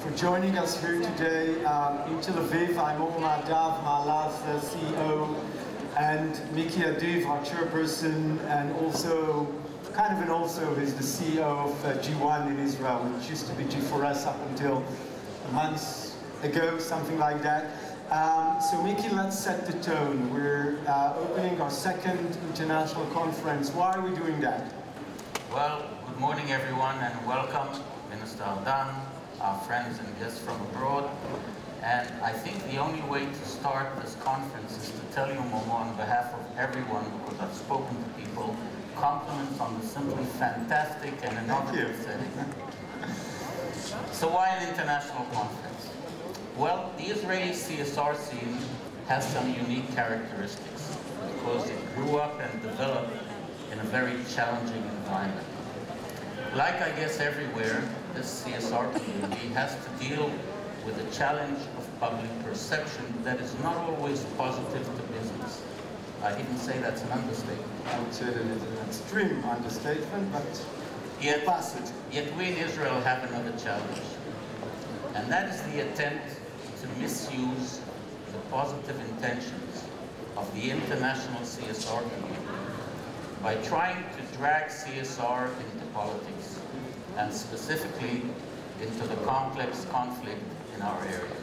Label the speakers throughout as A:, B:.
A: for joining us here today um, in Tel Aviv. I'm Momo Mahadav, Maala's, uh, CEO, and Micky Adiv, our chairperson, and also, kind of an also, is the CEO of uh, G1 in Israel, which used to be G4S up until months ago, something like that. Um, so Miki, let's set the tone. We're uh, opening our second international conference. Why are we doing that?
B: Well, good morning everyone and welcome Minister Erdan, our friends and guests from abroad. And I think the only way to start this conference is to tell you, Momo, on behalf of everyone, because I've spoken to people, compliments on the simply fantastic and innovative setting. So why an international conference? Well, the Israeli CSR scene has some unique characteristics because it grew up and developed in a very challenging environment. Like I guess everywhere, this CSR community has to deal with the challenge of public perception that is not always positive to business. I even say that's an understatement.
A: I would say that it's an extreme understatement, but
B: Yet,
A: capacity.
B: yet we in Israel have another challenge, and that is the attempt to misuse the positive intentions of the international CSR community by trying to drag CSR into politics, and specifically into the complex conflict in our area.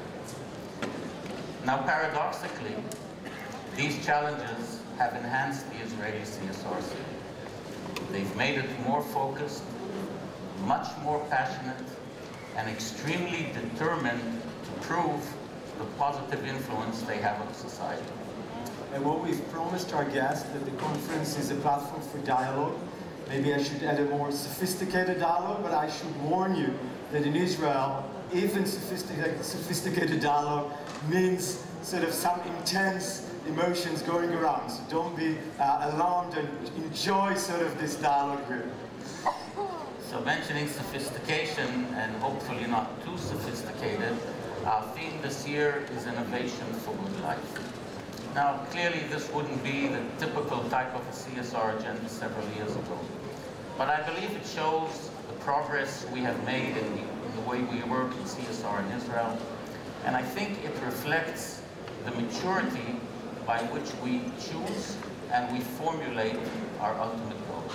B: Now, paradoxically, these challenges have enhanced the Israeli CSR scene. They've made it more focused, much more passionate, and extremely determined to prove the positive influence they have on society.
A: And what we've promised our guests that the conference is a platform for dialogue. Maybe I should add a more sophisticated dialogue, but I should warn you that in Israel, even sophisticated, sophisticated dialogue means sort of some intense emotions going around. So don't be uh, alarmed and enjoy sort of this dialogue here.
B: So mentioning sophistication, and hopefully not too sophisticated, our theme this year is innovation for good life. Now, clearly this wouldn't be the typical type of a CSR agenda several years ago. But I believe it shows the progress we have made in the, in the way we work in CSR in Israel. And I think it reflects the maturity by which we choose and we formulate our ultimate goals.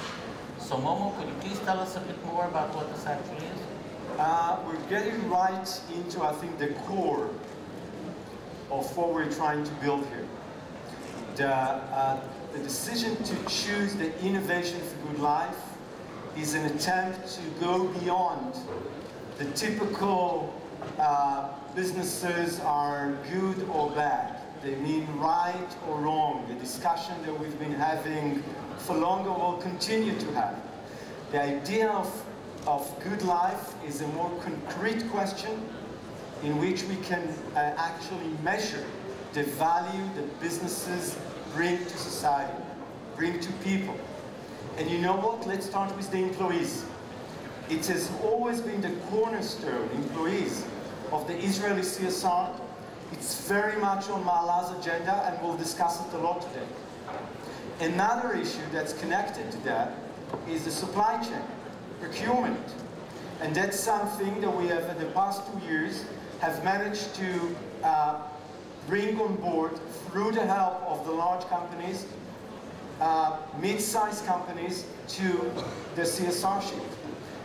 B: So Momo, could you please tell us a bit more about what this actually is?
A: Uh, we're getting right into, I think, the core of what we're trying to build here. The, uh, the decision to choose the innovation for good life is an attempt to go beyond the typical uh, businesses are good or bad. They mean right or wrong. The discussion that we've been having for longer will continue to have. The idea of, of good life is a more concrete question in which we can uh, actually measure the value that businesses bring to society, bring to people. And you know what? Let's start with the employees. It has always been the cornerstone, employees, of the Israeli CSR. It's very much on Maala's agenda and we'll discuss it a lot today. Another issue that's connected to that is the supply chain, procurement. And that's something that we have in the past two years have managed to uh, bring on board through the help of the large companies, uh, mid-sized companies to the CSR shift.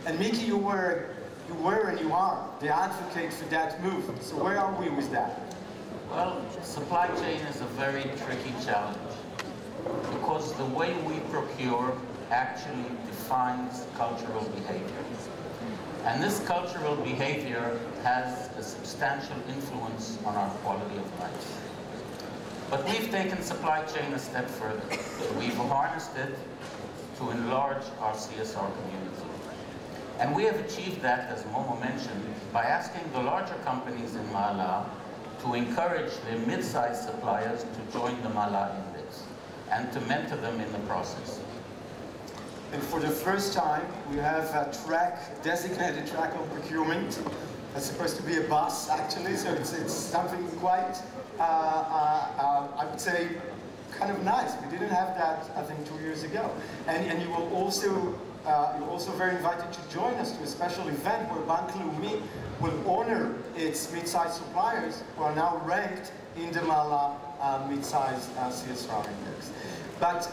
A: And Micky, you were, you were and you are the advocate for that move. So where are we with that?
B: Well, supply chain is a very tricky challenge because the way we procure actually defines cultural behavior. And this cultural behavior has a substantial influence on our quality of life. But we've taken supply chain a step further. We've harnessed it to enlarge our CSR community. And we have achieved that, as Momo mentioned, by asking the larger companies in Maala to encourage their mid-sized suppliers to join the Maala Index and to mentor them in the process.
A: And for the first time, we have a track, designated track on procurement. That's supposed to be a bus, actually, so it's, it's something quite, uh, uh, uh, I would say, kind of nice. We didn't have that, I think, two years ago. And, and you will also, uh, you're also very invited to join us to a special event where Bank Leumi will honor its mid-sized suppliers who are now ranked in the Maala uh, mid-sized uh, CSR index. But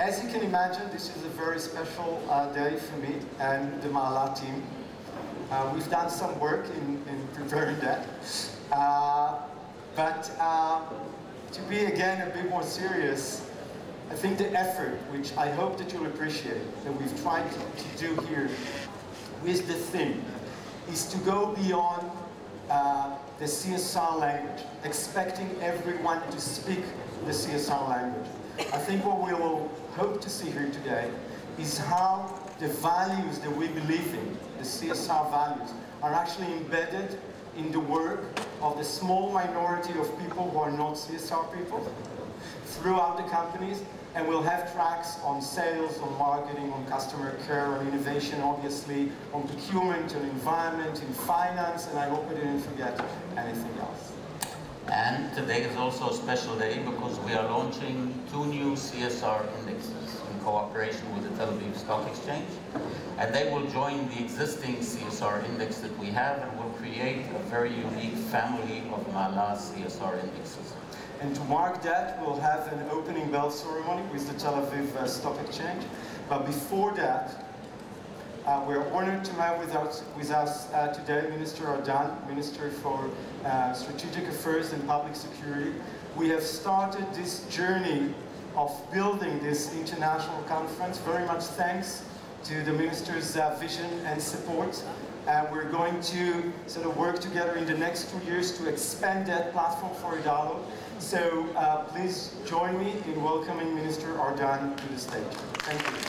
A: as you can imagine, this is a very special uh, day for me and the Maala team. Uh, we've done some work in, in preparing that. Uh, but uh, to be again a bit more serious, I think the effort, which I hope that you'll appreciate, that we've tried to, to do here with the theme, is to go beyond uh, the CSR language, expecting everyone to speak the CSR language. I think what we will hope to see here today is how the values that we believe in, the CSR values, are actually embedded in the work of the small minority of people who are not CSR people throughout the companies and we'll have tracks on sales, on marketing, on customer care, on innovation, obviously, on procurement, on environment, in finance, and I hope I didn't forget anything else.
B: And today is also a special day because we are launching two new CSR indexes in cooperation with the Tel Aviv Stock Exchange. And they will join the existing CSR index that we have and will create a very unique family of Maala CSR indexes.
A: And to mark that, we'll have an opening bell ceremony with the Tel Aviv uh, Stock Exchange. But before that, uh, we're honored to have with us, with us uh, today Minister Erdan, Minister for uh, Strategic Affairs and Public Security. We have started this journey of building this international conference, very much thanks to the Minister's uh, vision and support. And we're going to sort of work together in the next two years to expand that platform for dialogue. So uh, please join me in welcoming Minister Erdan to the stage. Thank you.